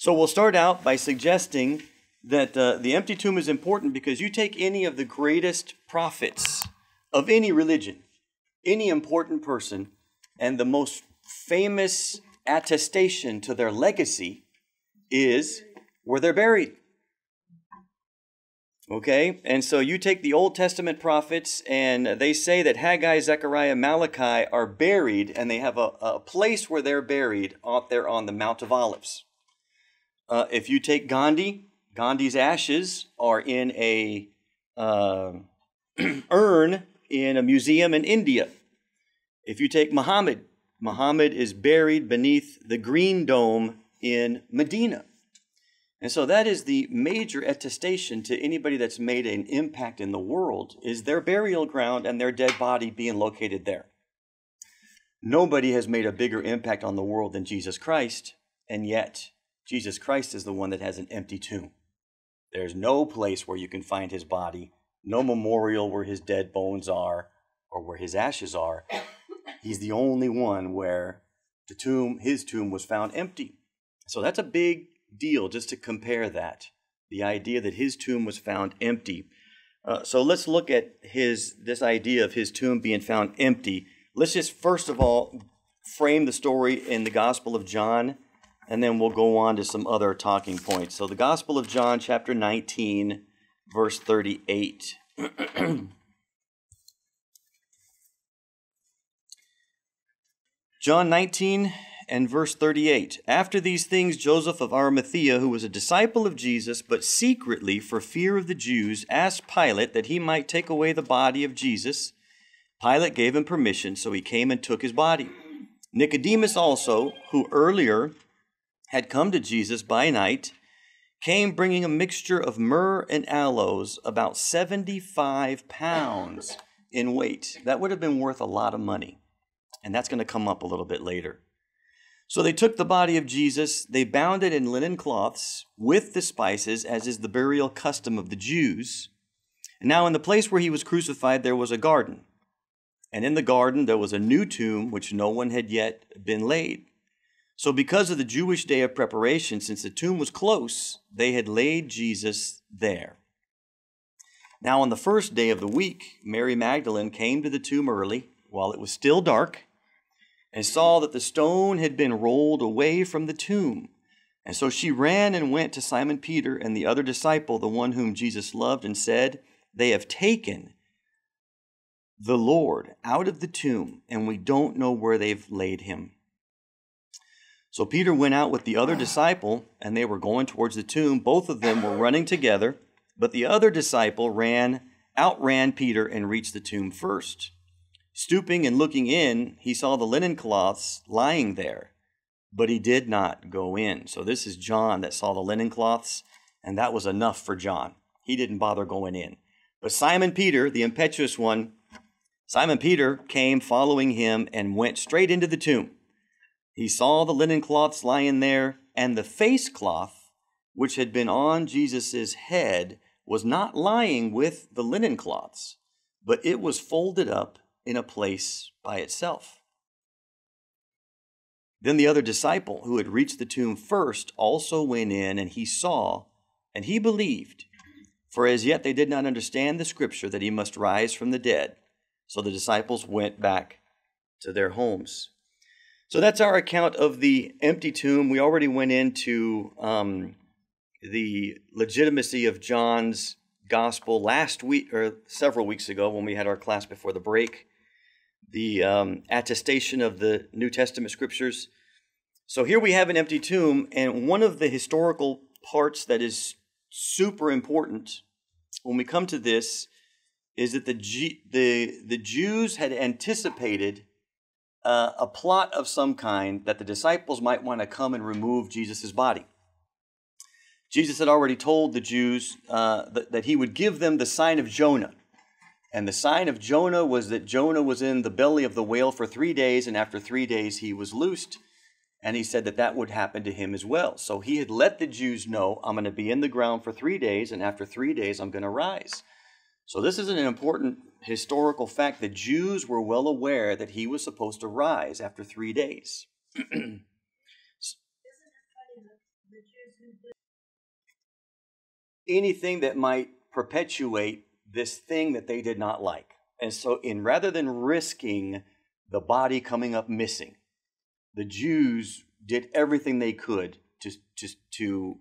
So we'll start out by suggesting that uh, the empty tomb is important because you take any of the greatest prophets of any religion, any important person, and the most famous attestation to their legacy is where they're buried. Okay, and so you take the Old Testament prophets, and they say that Haggai, Zechariah, Malachi are buried, and they have a, a place where they're buried out there on the Mount of Olives. Uh, if you take Gandhi, Gandhi's ashes are in a uh, urn in a museum in India. If you take Muhammad, Muhammad is buried beneath the green dome in Medina. And so that is the major attestation to anybody that's made an impact in the world is their burial ground and their dead body being located there. Nobody has made a bigger impact on the world than Jesus Christ, and yet Jesus Christ is the one that has an empty tomb. There's no place where you can find his body, no memorial where his dead bones are or where his ashes are. He's the only one where the tomb, his tomb was found empty. So that's a big deal just to compare that. The idea that his tomb was found empty. Uh, so let's look at his this idea of his tomb being found empty. Let's just first of all frame the story in the Gospel of John, and then we'll go on to some other talking points. So the Gospel of John, chapter 19, verse 38. John 19 and verse 38. After these things, Joseph of Arimathea, who was a disciple of Jesus, but secretly for fear of the Jews, asked Pilate that he might take away the body of Jesus. Pilate gave him permission, so he came and took his body. Nicodemus also, who earlier had come to Jesus by night, came bringing a mixture of myrrh and aloes, about 75 pounds in weight. That would have been worth a lot of money. And that's going to come up a little bit later. So they took the body of Jesus, they bound it in linen cloths with the spices, as is the burial custom of the Jews. And now, in the place where he was crucified, there was a garden. And in the garden, there was a new tomb which no one had yet been laid. So, because of the Jewish day of preparation, since the tomb was close, they had laid Jesus there. Now, on the first day of the week, Mary Magdalene came to the tomb early while it was still dark and saw that the stone had been rolled away from the tomb. And so she ran and went to Simon Peter and the other disciple, the one whom Jesus loved, and said, They have taken the Lord out of the tomb, and we don't know where they've laid him. So Peter went out with the other disciple, and they were going towards the tomb. Both of them were running together, but the other disciple ran, outran Peter, and reached the tomb first. Stooping and looking in, he saw the linen cloths lying there, but he did not go in. So this is John that saw the linen cloths, and that was enough for John. He didn't bother going in. But Simon Peter, the impetuous one, Simon Peter came following him and went straight into the tomb. He saw the linen cloths lying there, and the face cloth which had been on Jesus' head was not lying with the linen cloths, but it was folded up in a place by itself. Then the other disciple who had reached the tomb first also went in, and he saw, and he believed. For as yet they did not understand the scripture that he must rise from the dead. So the disciples went back to their homes. So that's our account of the empty tomb. We already went into um, the legitimacy of John's gospel last week or several weeks ago when we had our class before the break the um, attestation of the New Testament scriptures. So here we have an empty tomb, and one of the historical parts that is super important when we come to this is that the G- the the Jews had anticipated uh, a plot of some kind that the disciples might want to come and remove Jesus' body. Jesus had already told the Jews uh, that, that he would give them the sign of Jonah. And the sign of Jonah was that Jonah was in the belly of the whale for three days, and after three days he was loosed. And he said that that would happen to him as well. So he had let the Jews know, I'm going to be in the ground for three days, and after three days I'm going to rise. So this is an important historical fact. The Jews were well aware that he was supposed to rise after three days. anything that might perpetuate this thing that they did not like. And so, in rather than risking the body coming up missing, the Jews did everything they could to, to, to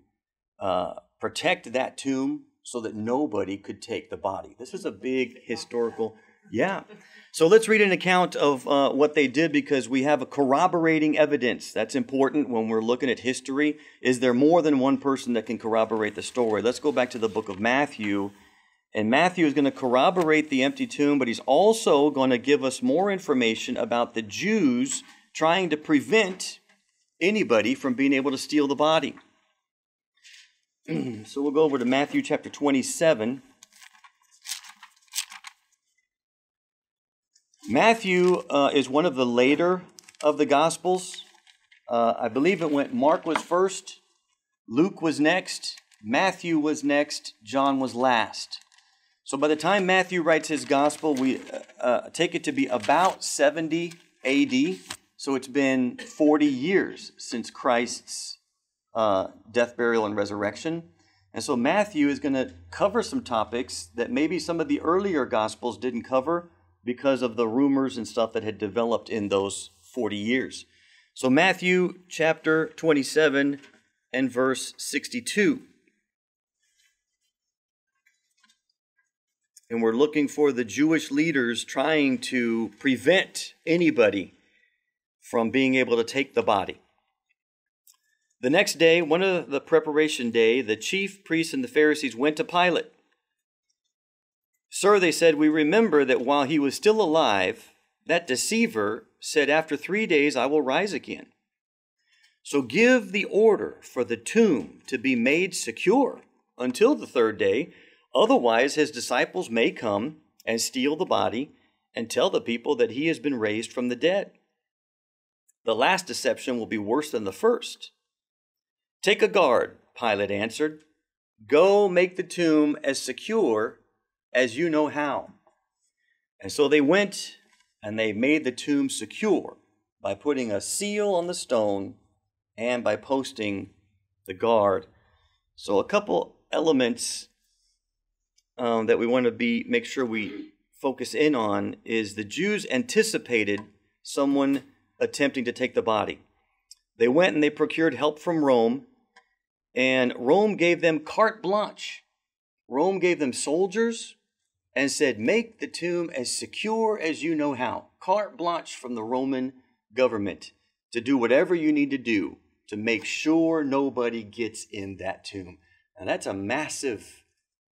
uh, protect that tomb so that nobody could take the body. This is a big historical, yeah. So let's read an account of uh, what they did because we have a corroborating evidence. That's important when we're looking at history. Is there more than one person that can corroborate the story? Let's go back to the book of Matthew. And Matthew is going to corroborate the empty tomb, but he's also going to give us more information about the Jews trying to prevent anybody from being able to steal the body. so we'll go over to Matthew chapter 27. Matthew uh, is one of the later of the Gospels. Uh, I believe it went Mark was first, Luke was next, Matthew was next, John was last. So by the time Matthew writes his Gospel, we uh, uh take it to be about 70 AD. So it's been 40 years since Christ's uh, death, burial, and resurrection. And so Matthew is going to cover some topics that maybe some of the earlier Gospels didn't cover because of the rumors and stuff that had developed in those 40 years. So, Matthew chapter 27 and verse 62. And we're looking for the Jewish leaders trying to prevent anybody from being able to take the body. The next day, one of the preparation day, the chief priests and the Pharisees went to Pilate Sir, they said, we remember that while he was still alive, that deceiver said, After three days I will rise again. So give the order for the tomb to be made secure until the third day. Otherwise, his disciples may come and steal the body and tell the people that he has been raised from the dead. The last deception will be worse than the first. Take a guard, Pilate answered. Go make the tomb as secure as you know how. And so they went and they made the tomb secure by putting a seal on the stone and by posting the guard. So a couple elements um, that we want to be make sure we focus in on is the Jews anticipated someone attempting to take the body. They went and they procured help from Rome, and Rome gave them carte blanche. Rome gave them soldiers, and said, Make the tomb as secure as you know how. Carte blanche from the Roman government to do whatever you need to do to make sure nobody gets in that tomb. And that's a massive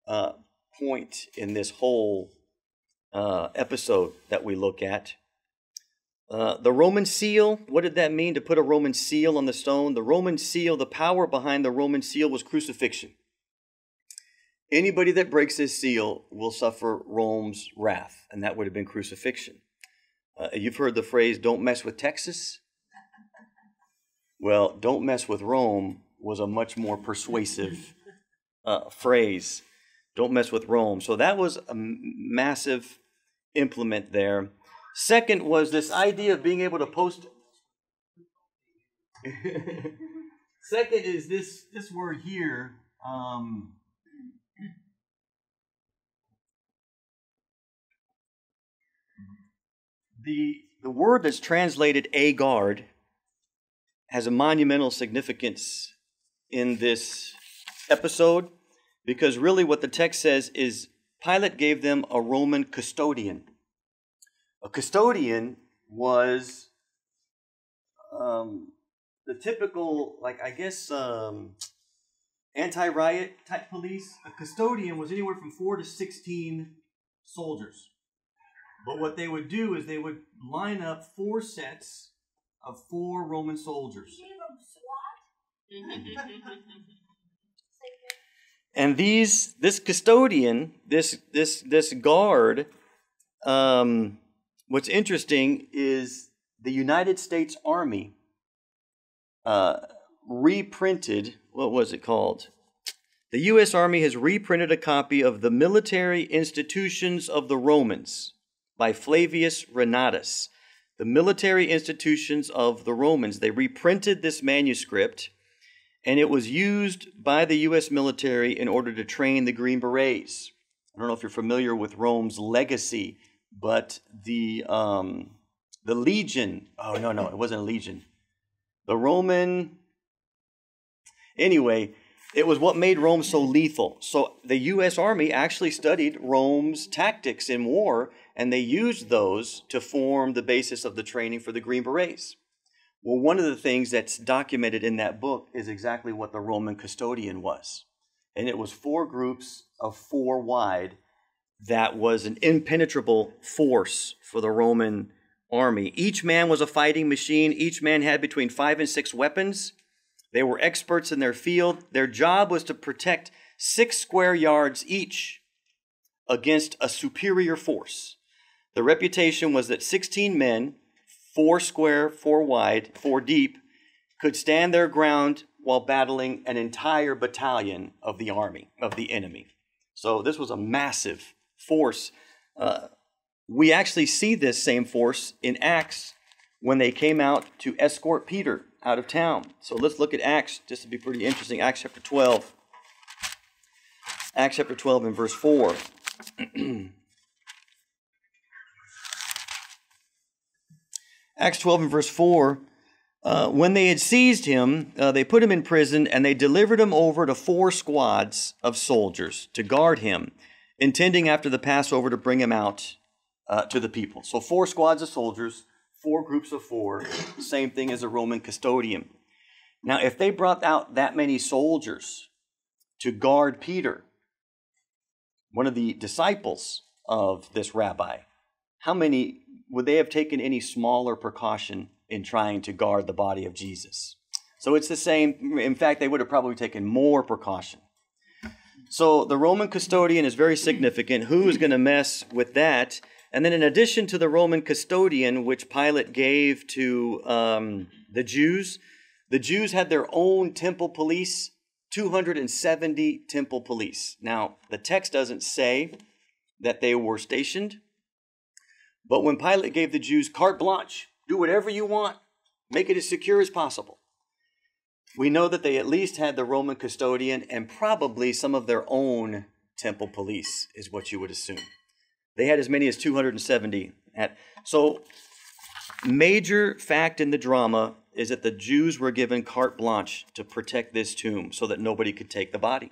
uh, point in this whole uh, episode that we look at. Uh, the Roman seal, what did that mean to put a Roman seal on the stone? The Roman seal, the power behind the Roman seal was crucifixion. Anybody that breaks this seal will suffer Rome's wrath, and that would have been crucifixion. Uh, you've heard the phrase, don't mess with Texas? Well, don't mess with Rome was a much more persuasive uh, phrase. Don't mess with Rome. So that was a massive implement there. Second was this idea of being able to post. Second is this this word here. Um, The, the word that's translated a guard has a monumental significance in this episode because really what the text says is Pilate gave them a Roman custodian. A custodian was um, the typical, like, I guess, um, anti riot type police. A custodian was anywhere from four to 16 soldiers. But what they would do is they would line up four sets of four Roman soldiers. and these, this custodian, this this this guard, um, what's interesting is the United States Army uh, reprinted. What was it called? The U.S. Army has reprinted a copy of the Military Institutions of the Romans by Flavius Renatus. The military institutions of the Romans, they reprinted this manuscript and it was used by the U.S. military in order to train the Green Berets. I don't know if you're familiar with Rome's legacy, but the um, the legion. Oh no, no, it wasn't a legion. The Roman. Anyway, it was what made Rome so lethal. So the U.S. Army actually studied Rome's tactics in war, and they used those to form the basis of the training for the Green Berets. Well, one of the things that's documented in that book is exactly what the Roman custodian was. And it was four groups of four wide that was an impenetrable force for the Roman army. Each man was a fighting machine. Each man had between five and six weapons. They were experts in their field. Their job was to protect six square yards each against a superior force. The reputation was that 16 men, four square, four wide, four deep, could stand their ground while battling an entire battalion of the army, of the enemy. So this was a massive force. Uh, we actually see this same force in Acts when they came out to escort Peter out of town. So let's look at Acts, just to be pretty interesting. Acts chapter 12. Acts chapter 12 and verse 4. Acts 12 and verse 4. Uh, when they had seized him, uh, they put him in prison and they delivered him over to four squads of soldiers to guard him, intending after the Passover to bring him out uh, to the people. So, four squads of soldiers four groups of four, same thing as a Roman custodian. Now, if they brought out that many soldiers to guard Peter, one of the disciples of this rabbi, how many would they have taken any smaller precaution in trying to guard the body of Jesus? So it's the same. In fact, they would have probably taken more precaution. So the Roman custodian is very significant. Who is going to mess with that? And then, in addition to the Roman custodian, which Pilate gave to um, the Jews, the Jews had their own temple police 270 temple police. Now, the text doesn't say that they were stationed, but when Pilate gave the Jews carte blanche, do whatever you want, make it as secure as possible, we know that they at least had the Roman custodian and probably some of their own temple police, is what you would assume. They had as many as 270. At, so, major fact in the drama is that the Jews were given carte blanche to protect this tomb so that nobody could take the body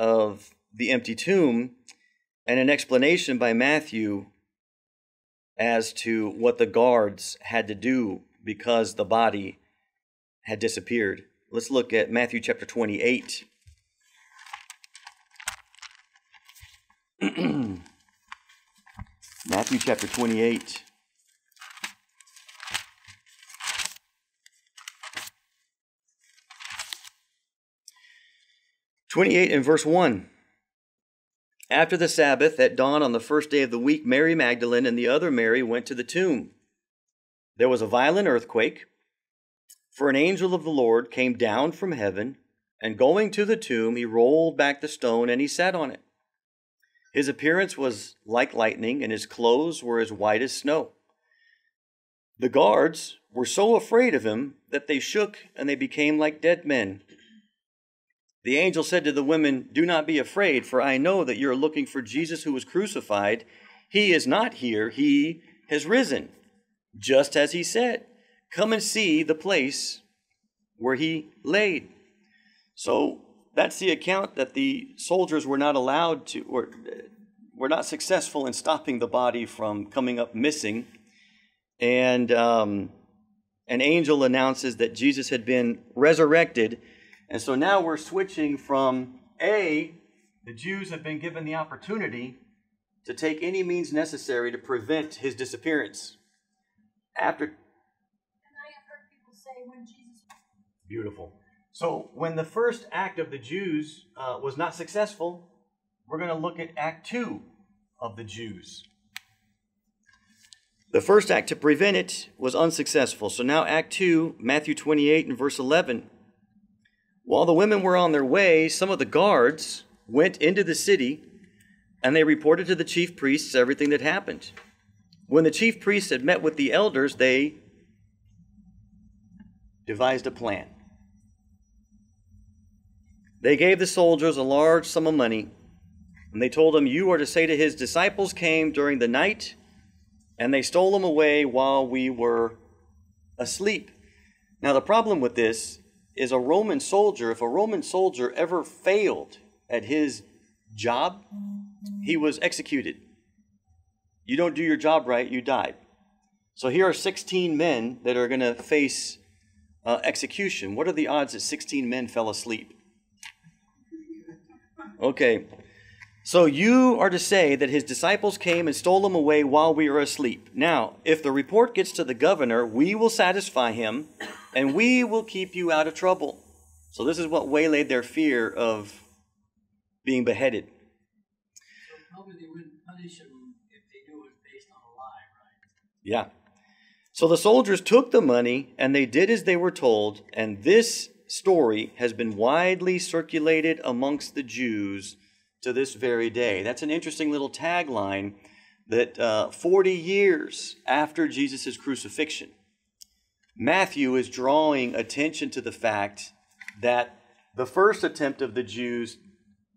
of the empty tomb, and an explanation by Matthew as to what the guards had to do because the body had disappeared. Let's look at Matthew chapter 28. Matthew chapter 28. Twenty-eight and verse one. After the Sabbath, at dawn on the first day of the week, Mary Magdalene and the other Mary went to the tomb. There was a violent earthquake, for an angel of the Lord came down from heaven, and going to the tomb, he rolled back the stone and he sat on it. His appearance was like lightning, and his clothes were as white as snow. The guards were so afraid of him that they shook and they became like dead men. The angel said to the women, Do not be afraid, for I know that you are looking for Jesus who was crucified. He is not here, he has risen, just as he said. Come and see the place where he laid. So that's the account that the soldiers were not allowed to, or were not successful in stopping the body from coming up missing. And um, an angel announces that Jesus had been resurrected. And so now we're switching from A, the Jews have been given the opportunity to take any means necessary to prevent his disappearance. After. Beautiful. So, when the first act of the Jews uh, was not successful, we're going to look at Act 2 of the Jews. The first act to prevent it was unsuccessful. So now, Act 2, Matthew 28 and verse 11. While the women were on their way, some of the guards went into the city and they reported to the chief priests everything that happened. When the chief priests had met with the elders, they devised a plan. They gave the soldiers a large sum of money, and they told him, You are to say to his disciples came during the night, and they stole him away while we were asleep. Now, the problem with this is a Roman soldier, if a Roman soldier ever failed at his job, he was executed. You don't do your job right, you died. So here are 16 men that are going to face uh, execution. What are the odds that 16 men fell asleep? Okay. So you are to say that his disciples came and stole him away while we were asleep. Now, if the report gets to the governor, we will satisfy him and we will keep you out of trouble. So this is what waylaid their fear of being beheaded. So probably they wouldn't punish him if they knew it was based on a lie, right? Yeah. So the soldiers took the money and they did as they were told, and this story has been widely circulated amongst the Jews to this very day. That's an interesting little tagline that uh, 40 years after Jesus' crucifixion, Matthew is drawing attention to the fact that the first attempt of the Jews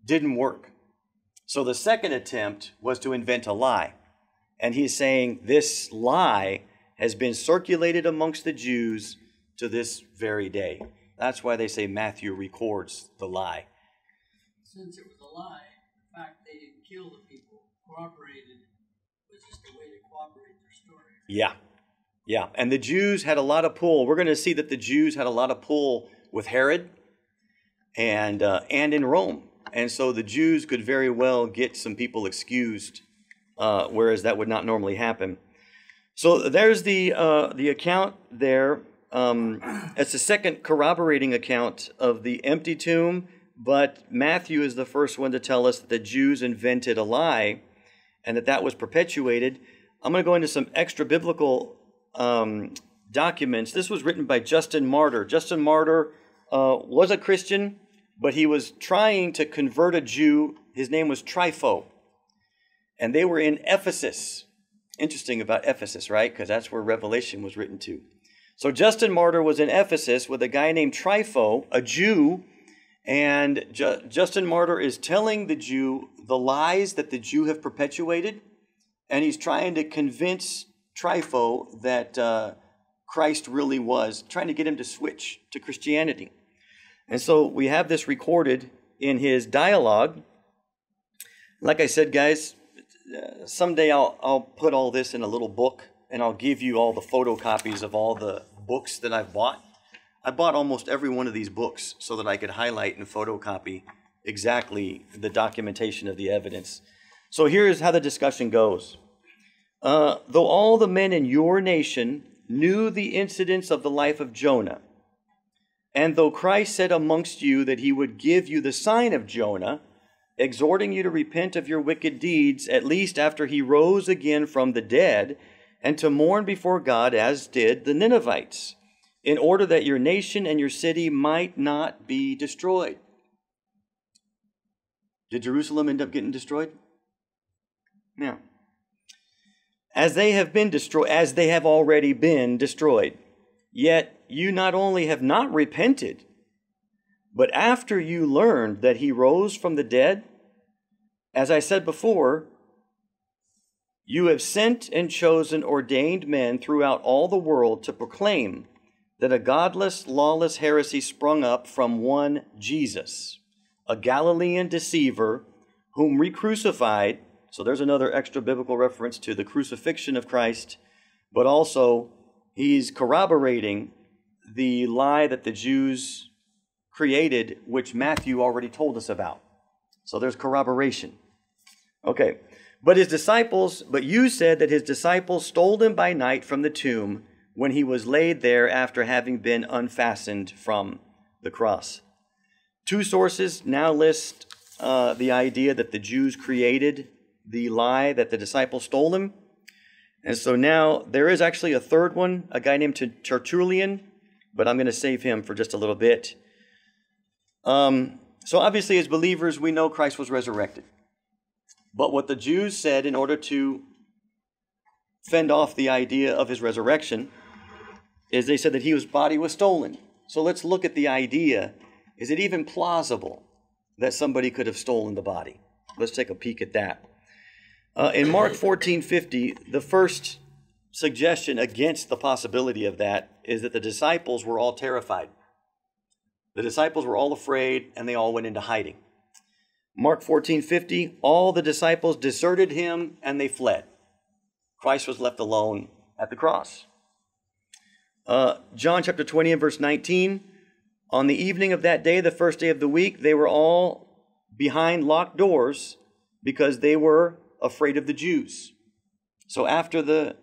didn't work. So the second attempt was to invent a lie. And he's saying this lie has been circulated amongst the Jews to this very day. That's why they say Matthew records the lie. Since it was a lie, the fact they didn't kill the people corroborated was just a way to corroborate their story. Yeah. Yeah. And the Jews had a lot of pull. We're going to see that the Jews had a lot of pull with Herod and, uh, and in Rome. And so the Jews could very well get some people excused, uh, whereas that would not normally happen. So there's the, uh, the account there um, it's the second corroborating account of the empty tomb, but Matthew is the first one to tell us that the Jews invented a lie and that that was perpetuated. I'm going to go into some extra biblical um, documents. This was written by Justin Martyr. Justin Martyr uh, was a Christian, but he was trying to convert a Jew. His name was Trypho. And they were in Ephesus. Interesting about Ephesus, right? Because that's where Revelation was written to. So Justin Martyr was in Ephesus with a guy named Trypho, a Jew, and Ju- Justin Martyr is telling the Jew the lies that the Jew have perpetuated, and he's trying to convince Trypho that uh, Christ really was, trying to get him to switch to Christianity. And so we have this recorded in his dialogue. Like I said, guys, uh, someday I'll, I'll put all this in a little book and I'll give you all the photocopies of all the books that I've bought. I bought almost every one of these books so that I could highlight and photocopy exactly the documentation of the evidence. So here's how the discussion goes. Uh, though all the men in your nation knew the incidents of the life of Jonah, and though Christ said amongst you that he would give you the sign of Jonah, exhorting you to repent of your wicked deeds, at least after he rose again from the dead, and to mourn before God as did the Ninevites, in order that your nation and your city might not be destroyed. Did Jerusalem end up getting destroyed? Yeah. As they have been destroyed, as they have already been destroyed. Yet you not only have not repented, but after you learned that he rose from the dead, as I said before, you have sent and chosen ordained men throughout all the world to proclaim that a godless, lawless heresy sprung up from one Jesus, a Galilean deceiver, whom we crucified. So there's another extra biblical reference to the crucifixion of Christ, but also he's corroborating the lie that the Jews created, which Matthew already told us about. So there's corroboration. Okay. But his disciples, but you said that his disciples stole him by night from the tomb when he was laid there after having been unfastened from the cross. Two sources now list uh, the idea that the Jews created the lie that the disciples stole him. And so now there is actually a third one, a guy named Tertullian, but I'm going to save him for just a little bit. Um, so obviously, as believers, we know Christ was resurrected. But what the Jews said in order to fend off the idea of his resurrection is they said that his body was stolen. So let's look at the idea. Is it even plausible that somebody could have stolen the body. Let's take a peek at that. Uh, in Mark 14:50, the first suggestion against the possibility of that is that the disciples were all terrified. The disciples were all afraid and they all went into hiding. Mark 14:50, all the disciples deserted him and they fled. Christ was left alone at the cross. Uh, John chapter 20 and verse 19, on the evening of that day, the first day of the week, they were all behind locked doors because they were afraid of the Jews. So after the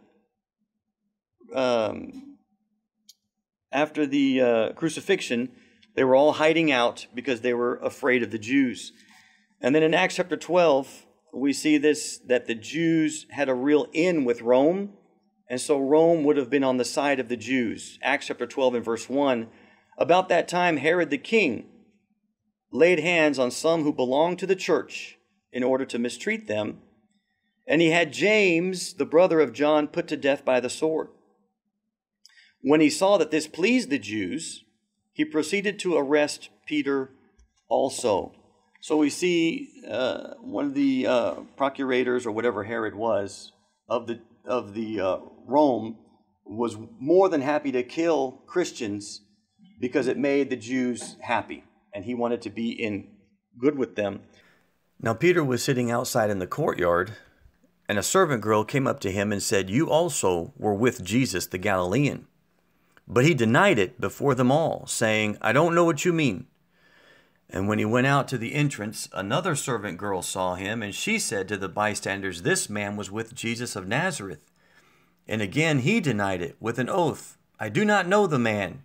um, after the uh, crucifixion, they were all hiding out because they were afraid of the Jews. And then in Acts chapter 12, we see this that the Jews had a real in with Rome, and so Rome would have been on the side of the Jews. Acts chapter 12 and verse 1. About that time, Herod the king laid hands on some who belonged to the church in order to mistreat them, and he had James, the brother of John, put to death by the sword. When he saw that this pleased the Jews, he proceeded to arrest Peter also. So we see uh, one of the uh, procurators or whatever Herod was of the of the uh, Rome was more than happy to kill Christians because it made the Jews happy, and he wanted to be in good with them. Now Peter was sitting outside in the courtyard, and a servant girl came up to him and said, "You also were with Jesus the Galilean." But he denied it before them all, saying, "I don't know what you mean." And when he went out to the entrance, another servant girl saw him, and she said to the bystanders, This man was with Jesus of Nazareth. And again he denied it with an oath, I do not know the man.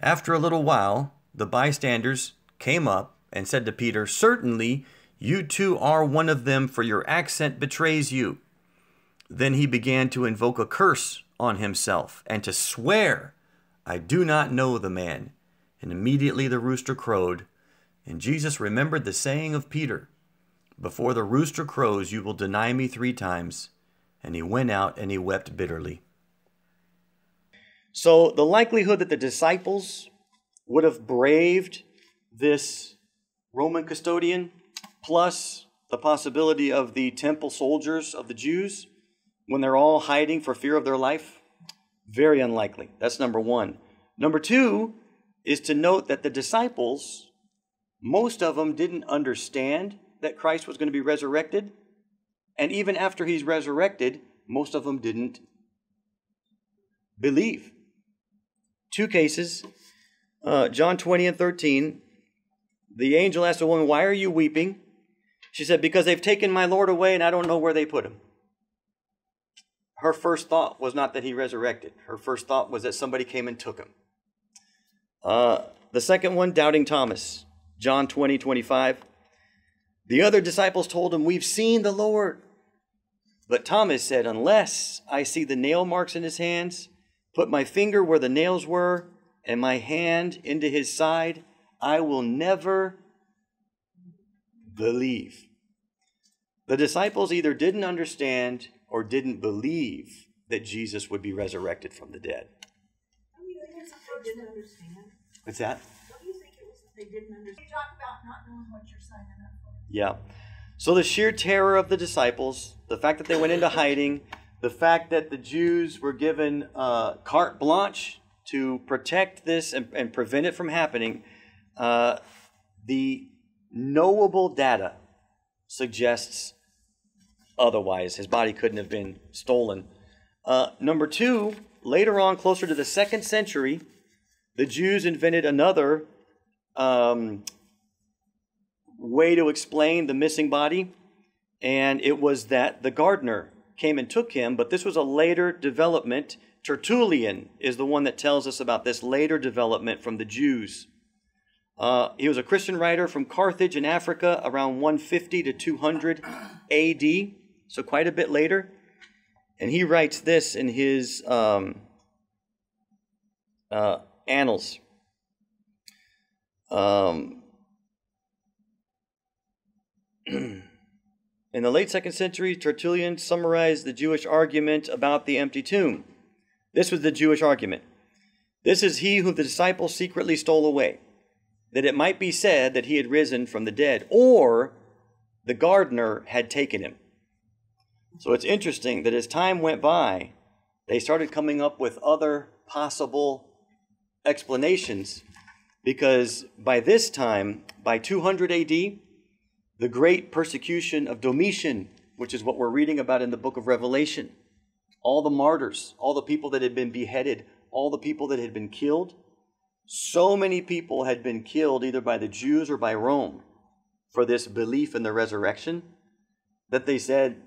After a little while, the bystanders came up and said to Peter, Certainly you too are one of them, for your accent betrays you. Then he began to invoke a curse on himself and to swear, I do not know the man. And immediately the rooster crowed. And Jesus remembered the saying of Peter, Before the rooster crows, you will deny me three times. And he went out and he wept bitterly. So, the likelihood that the disciples would have braved this Roman custodian, plus the possibility of the temple soldiers of the Jews when they're all hiding for fear of their life, very unlikely. That's number one. Number two, is to note that the disciples, most of them didn't understand that Christ was going to be resurrected. And even after he's resurrected, most of them didn't believe. Two cases uh, John 20 and 13. The angel asked the woman, Why are you weeping? She said, Because they've taken my Lord away and I don't know where they put him. Her first thought was not that he resurrected. Her first thought was that somebody came and took him. Uh, the second one, doubting Thomas, John 20, 25. The other disciples told him, We've seen the Lord. But Thomas said, Unless I see the nail marks in his hands, put my finger where the nails were, and my hand into his side, I will never believe. The disciples either didn't understand or didn't believe that Jesus would be resurrected from the dead. Didn't understand. What's that? What do you think it was that they didn't understand? You talk about not knowing what you're signing up for. Yeah. So the sheer terror of the disciples, the fact that they went into hiding, the fact that the Jews were given uh, carte blanche to protect this and, and prevent it from happening, uh, the knowable data suggests otherwise. His body couldn't have been stolen. Uh, number two, later on, closer to the second century, the Jews invented another um, way to explain the missing body, and it was that the gardener came and took him, but this was a later development. Tertullian is the one that tells us about this later development from the Jews. Uh, he was a Christian writer from Carthage in Africa around 150 to 200 AD, so quite a bit later. And he writes this in his um, uh, annals. Um, in the late second century, Tertullian summarized the Jewish argument about the empty tomb. This was the Jewish argument. This is he whom the disciples secretly stole away. that it might be said that he had risen from the dead, or the gardener had taken him. So it's interesting that as time went by, they started coming up with other possible explanations because by this time, by 200 AD, the great persecution of Domitian, which is what we're reading about in the book of Revelation, all the martyrs, all the people that had been beheaded, all the people that had been killed, so many people had been killed either by the Jews or by Rome for this belief in the resurrection that they said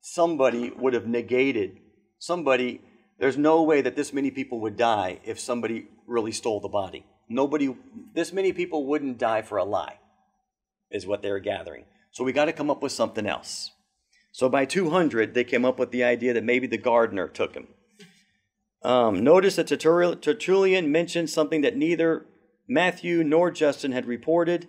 somebody would have negated, somebody, there's no way that this many people would die if somebody really stole the body. Nobody, this many people wouldn't die for a lie, is what they were gathering. So we got to come up with something else. So by 200, they came up with the idea that maybe the gardener took him. Um, notice that Tertullian mentioned something that neither Matthew nor Justin had reported.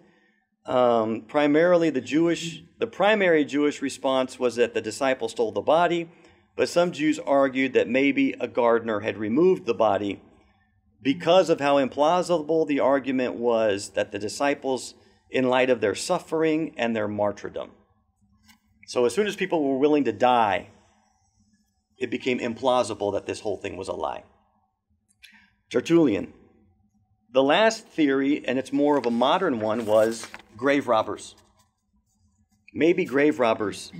Um, primarily, the Jewish, the primary Jewish response was that the disciple stole the body, but some Jews argued that maybe a gardener had removed the body because of how implausible the argument was that the disciples, in light of their suffering and their martyrdom. So, as soon as people were willing to die, it became implausible that this whole thing was a lie. Tertullian. The last theory, and it's more of a modern one, was grave robbers. Maybe grave robbers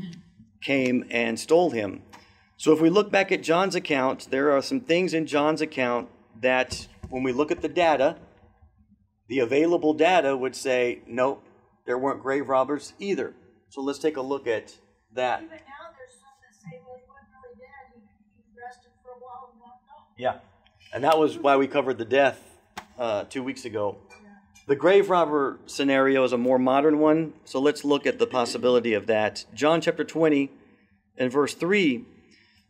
came and stole him. So if we look back at John's account, there are some things in John's account that, when we look at the data, the available data would say, nope, there weren't grave robbers either. So let's take a look at that. Even now, there's some that say, well, he wasn't really dead. He, he rested for a while and walked off. Yeah. And that was why we covered the death uh, two weeks ago. The grave robber scenario is a more modern one, so let's look at the possibility of that. John chapter 20 and verse 3.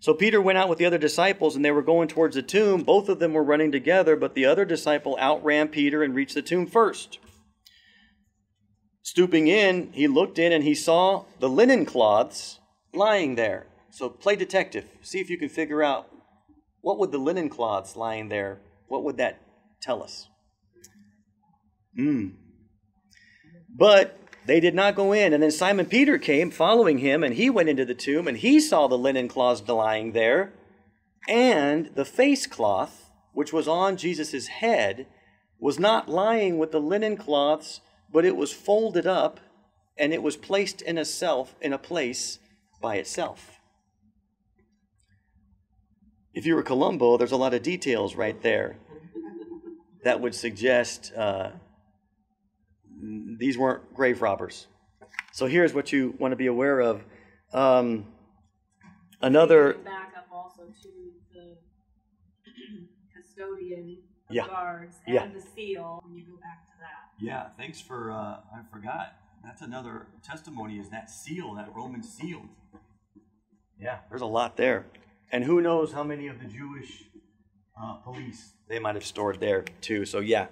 So Peter went out with the other disciples, and they were going towards the tomb. Both of them were running together, but the other disciple outran Peter and reached the tomb first. Stooping in, he looked in and he saw the linen cloths lying there. So play detective. See if you can figure out what would the linen cloths lying there, what would that tell us? Hmm. But they did not go in. And then Simon Peter came following him, and he went into the tomb, and he saw the linen cloths lying there, and the face cloth, which was on Jesus' head, was not lying with the linen cloths but it was folded up and it was placed in a self in a place by itself. If you were Columbo, there's a lot of details right there that would suggest uh, these weren't grave robbers. So here's what you want to be aware of. Um, another back up also to the custodian Yeah. guards and Yeah. the seal when you go back to that. Yeah, thanks for, uh, I forgot. That's another testimony is that seal, that Roman seal. Yeah, there's a lot there. And who knows how many of the Jewish uh, police they might have stored there too. So, yeah.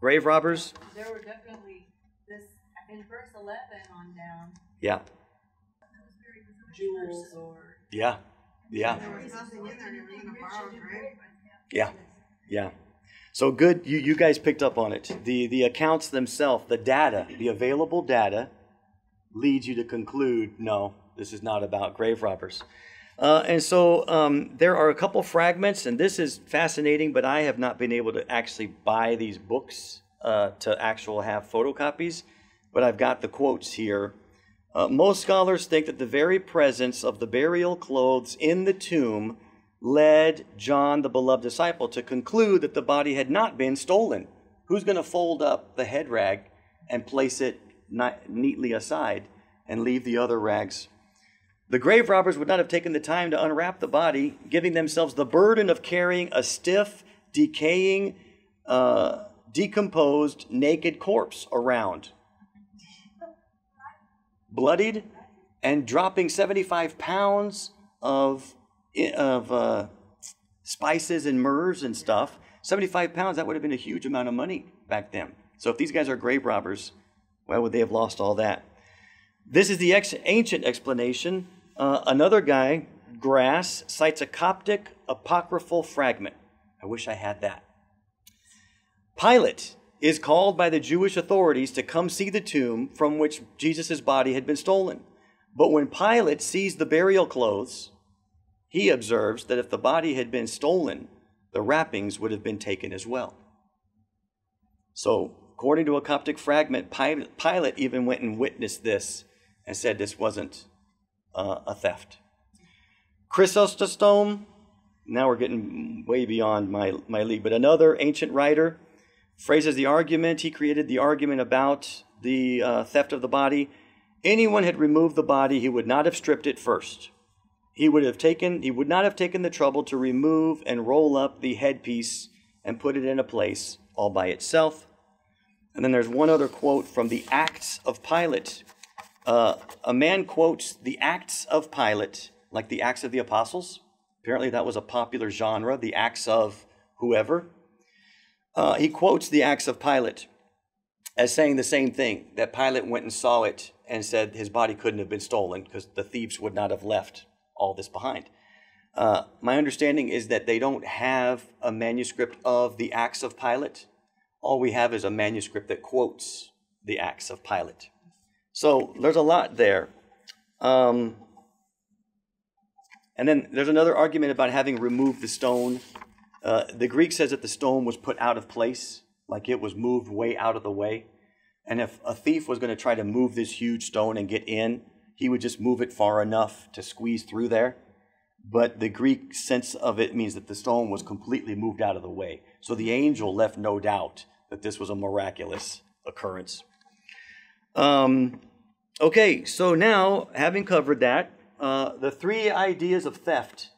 Grave robbers? There were definitely this in verse eleven on down Yeah. jewels or Yeah. Yeah. There was nothing in there, they were gonna borrow, right? Yeah. Yeah. So good you, you guys picked up on it. The the accounts themselves, the data, the available data leads you to conclude no, this is not about grave robbers. Uh, and so um, there are a couple fragments, and this is fascinating, but I have not been able to actually buy these books uh, to actual have photocopies. But I've got the quotes here. Uh, most scholars think that the very presence of the burial clothes in the tomb led John, the beloved disciple, to conclude that the body had not been stolen. Who's going to fold up the head rag and place it neatly aside and leave the other rags? The grave robbers would not have taken the time to unwrap the body, giving themselves the burden of carrying a stiff, decaying, uh, decomposed, naked corpse around bloodied and dropping 75 pounds of, of uh, spices and myrrhs and stuff. 75 pounds, that would have been a huge amount of money back then. So if these guys are grave robbers, why would they have lost all that? This is the ex- ancient explanation. Uh, another guy, Grass, cites a Coptic apocryphal fragment. I wish I had that. Pilate is called by the Jewish authorities to come see the tomb from which Jesus' body had been stolen. But when Pilate sees the burial clothes, he observes that if the body had been stolen, the wrappings would have been taken as well. So, according to a Coptic fragment, Pilate even went and witnessed this and said this wasn't uh, a theft. Chrysostom, now we're getting way beyond my, my league, but another ancient writer phrases the argument. He created the argument about the uh, theft of the body. Anyone had removed the body, he would not have stripped it first. He would have taken he would not have taken the trouble to remove and roll up the headpiece and put it in a place all by itself. And then there's one other quote from the Acts of Pilate. Uh, a man quotes the Acts of Pilate like the Acts of the Apostles. Apparently, that was a popular genre, the Acts of whoever. Uh, he quotes the Acts of Pilate as saying the same thing that Pilate went and saw it and said his body couldn't have been stolen because the thieves would not have left all this behind. Uh, my understanding is that they don't have a manuscript of the Acts of Pilate. All we have is a manuscript that quotes the Acts of Pilate. So there's a lot there. Um, and then there's another argument about having removed the stone. Uh, the Greek says that the stone was put out of place, like it was moved way out of the way. And if a thief was going to try to move this huge stone and get in, he would just move it far enough to squeeze through there. But the Greek sense of it means that the stone was completely moved out of the way. So the angel left no doubt that this was a miraculous occurrence. Um, okay, so now, having covered that, uh, the three ideas of theft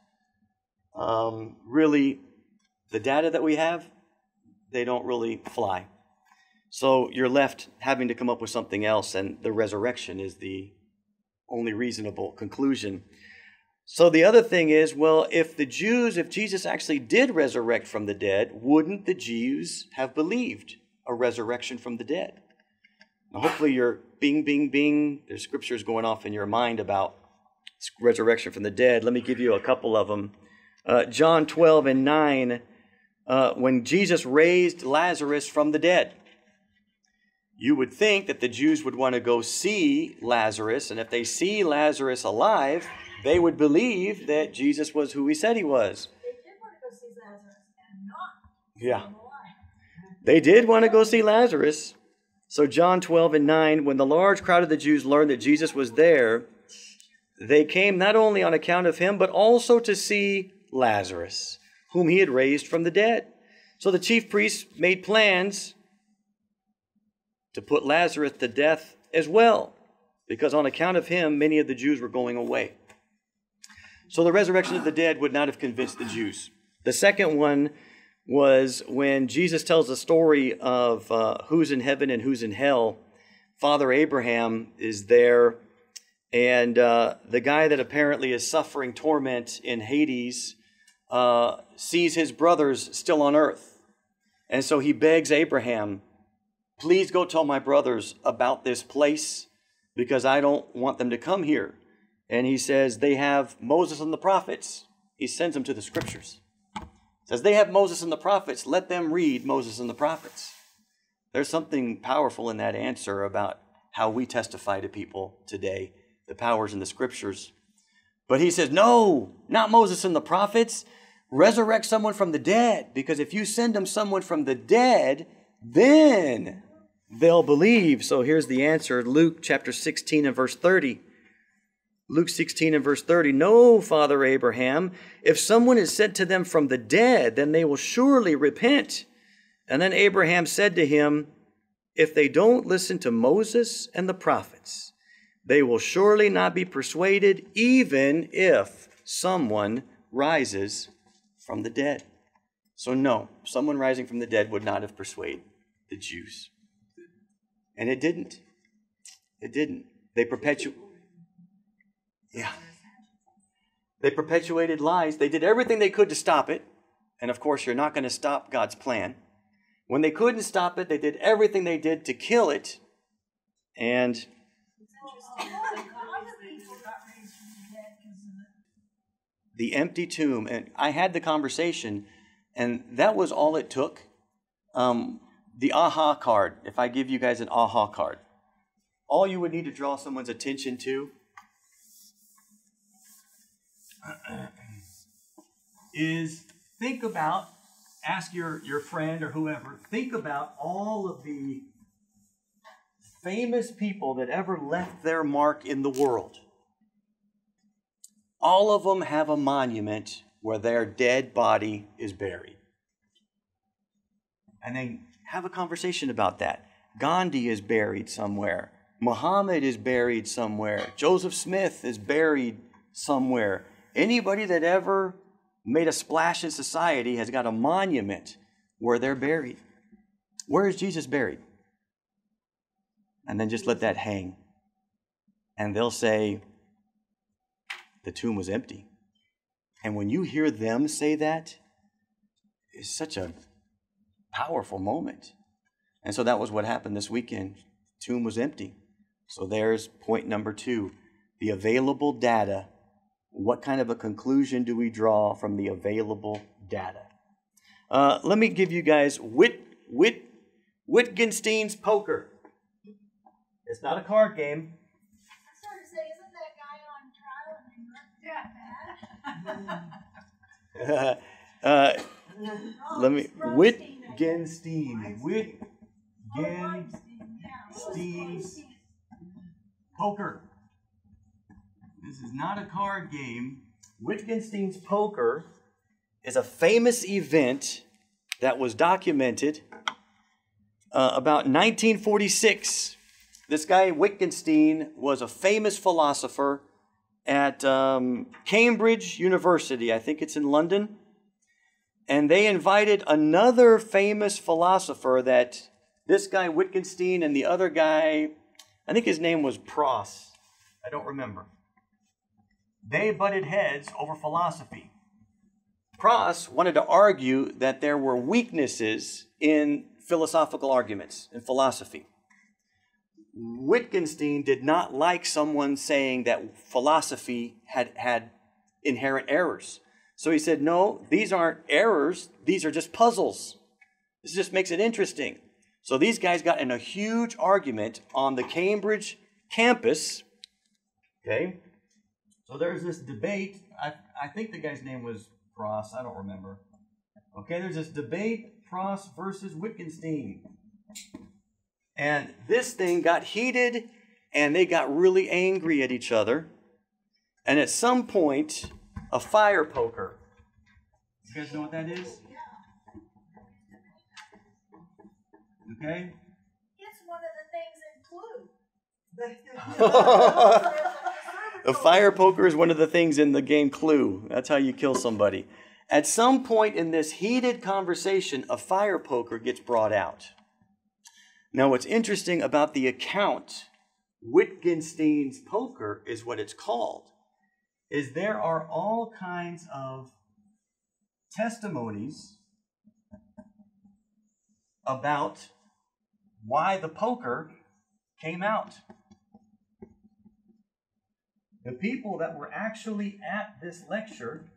um, really, the data that we have, they don't really fly. So you're left having to come up with something else, and the resurrection is the only reasonable conclusion. So the other thing is, well, if the Jews, if Jesus actually did resurrect from the dead, wouldn't the Jews have believed a resurrection from the dead? Now, hopefully you're bing, bing, bing. There's scriptures going off in your mind about resurrection from the dead. Let me give you a couple of them. Uh, John 12 and 9, uh, when Jesus raised Lazarus from the dead. You would think that the Jews would want to go see Lazarus, and if they see Lazarus alive, they would believe that Jesus was who he said he was. They did want to go see Lazarus and not Yeah. see him alive. They did want to go see Lazarus. So, John 12 and 9, when the large crowd of the Jews learned that Jesus was there, they came not only on account of him, but also to see Lazarus, whom he had raised from the dead. So the chief priests made plans to put Lazarus to death as well, because on account of him, many of the Jews were going away. So the resurrection of the dead would not have convinced the Jews. The second one was when Jesus tells the story of uh, who's in heaven and who's in hell. Father Abraham is there, and uh, the guy that apparently is suffering torment in Hades uh, sees his brothers still on earth. And so he begs Abraham, please go tell my brothers about this place because I don't want them to come here. And he says, they have Moses and the prophets. He sends them to the scriptures. Says, they have Moses and the prophets. Let them read Moses and the prophets. There's something powerful in that answer about how we testify to people today, the powers in the scriptures. But he says, no, not Moses and the prophets. Resurrect someone from the dead, because if you send them someone from the dead, then they'll believe. So here's the answer Luke chapter 16 and verse 30. Luke 16 and verse 30 No, Father Abraham, if someone is sent to them from the dead, then they will surely repent. And then Abraham said to him, If they don't listen to Moses and the prophets, they will surely not be persuaded, even if someone rises from the dead. So, no, someone rising from the dead would not have persuaded the Jews. And it didn't. It didn't. They perpetuated. Yeah. They perpetuated lies. They did everything they could to stop it. And of course, you're not going to stop God's plan. When they couldn't stop it, they did everything they did to kill it. And the empty tomb, and I had the conversation, and that was all it took. Um, the aha card, if I give you guys an aha card, all you would need to draw someone's attention to is think about, ask your, your friend or whoever, think about all of the famous people that ever left their mark in the world. All of them have a monument where their dead body is buried. And then have a conversation about that. Gandhi is buried somewhere. Muhammad is buried somewhere. Joseph Smith is buried somewhere. Anybody that ever made a splash in society has got a monument where they're buried. Where is Jesus buried? And then just let that hang. And they'll say, the tomb was empty. And when you hear them say that, it's such a powerful moment. And so that was what happened this weekend. tomb was empty. So there's point number two the available data. What kind of a conclusion do we draw from the available data? Uh, let me give you guys Wit, Wit, Wittgenstein's poker. It's not a card game. I started to say, isn't that guy on trial and they that bad? uh, Oh, let me Wittgenstein. Oh, Wittgenstein's poker. This is not a card game. Wittgenstein's poker is a famous event that was documented uh, about 1946. This guy Wittgenstein was a famous philosopher at um, Cambridge University. I think it's in London and they invited another famous philosopher that this guy Wittgenstein and the other guy, I think his name was Pross. I don't remember. They butted heads over philosophy. Pross wanted to argue that there were weaknesses in philosophical arguments, in philosophy. Wittgenstein did not like someone saying that philosophy had, had inherent errors. So he said, No, these aren't errors, these are just puzzles. This just makes it interesting. So these guys got in a huge argument on the Cambridge campus. Okay? So there's this debate. I, I think the guy's name was Pross. I don't remember. Okay, there's this debate Pross versus Wittgenstein. And this thing got heated and they got really angry at each other. And at some point, a fire poker. You guys know what that is? Okay? It's one of the things in Clue. The fire poker is one of the things in the game Clue. That's how you kill somebody. At some point in this heated conversation, a fire poker gets brought out. Now, what's interesting about the account, Wittgenstein's poker is what it's called, is there are all kinds of testimonies about why the poker came out. The people that were actually at this lecture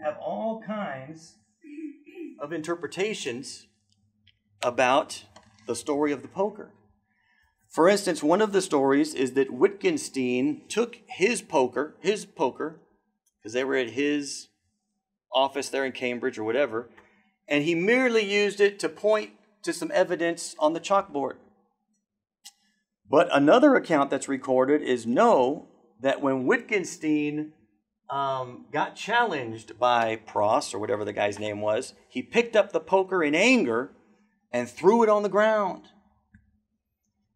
have all kinds of interpretations about the story of the poker. For instance, one of the stories is that Wittgenstein took his poker, his poker, because they were at his office there in Cambridge or whatever, and he merely used it to point to some evidence on the chalkboard. But another account that's recorded is no, that when Wittgenstein um, got challenged by Pross, or whatever the guy's name was, he picked up the poker in anger and threw it on the ground.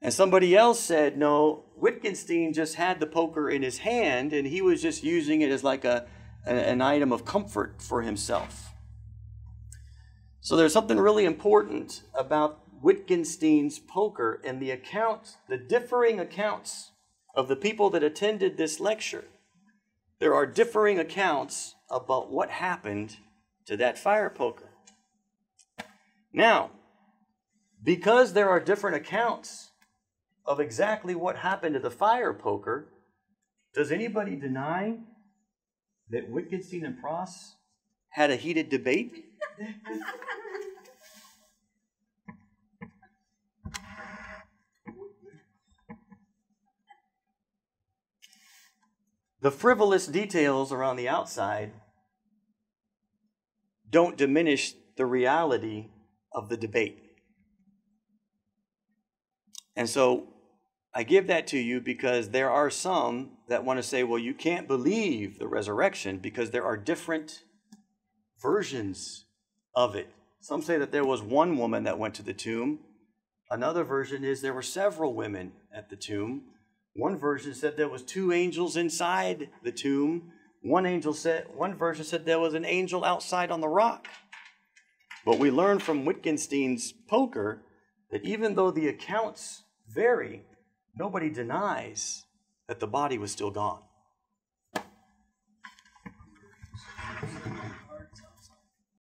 And somebody else said, no, Wittgenstein just had the poker in his hand and he was just using it as like a, an item of comfort for himself. So there's something really important about Wittgenstein's poker and the accounts, the differing accounts of the people that attended this lecture. There are differing accounts about what happened to that fire poker. Now, because there are different accounts of exactly what happened to the fire poker, does anybody deny that Wittgenstein and Pross had a heated debate? the frivolous details around the outside don't diminish the reality of the debate. And so I give that to you because there are some that want to say, well, you can't believe the resurrection because there are different versions of it. Some say that there was one woman that went to the tomb. Another version is there were several women at the tomb. One version said there was two angels inside the tomb. One angel said one version said there was an angel outside on the rock. But we learn from Wittgenstein's poker that even though the accounts vary, nobody denies that the body was still gone.